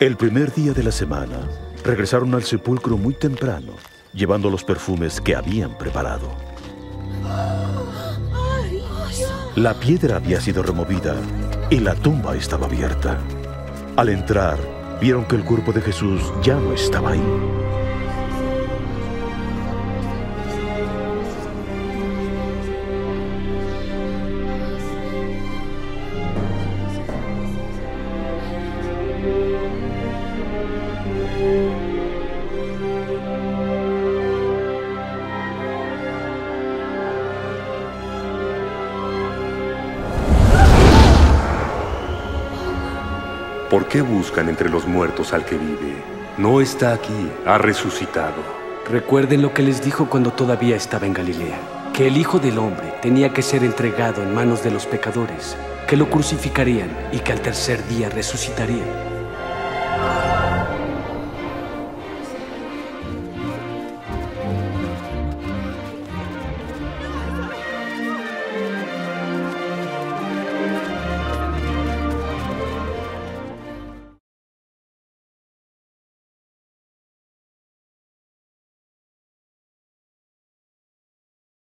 El primer día de la semana, regresaron al sepulcro muy temprano, llevando los perfumes que habían preparado. La piedra había sido removida y la tumba estaba abierta. Al entrar, vieron que el cuerpo de Jesús ya no estaba ahí. ¿Por qué buscan entre los muertos al que vive? No está aquí, ha resucitado. Recuerden lo que les dijo cuando todavía estaba en Galilea, que el Hijo del Hombre tenía que ser entregado en manos de los pecadores, que lo crucificarían y que al tercer día resucitaría.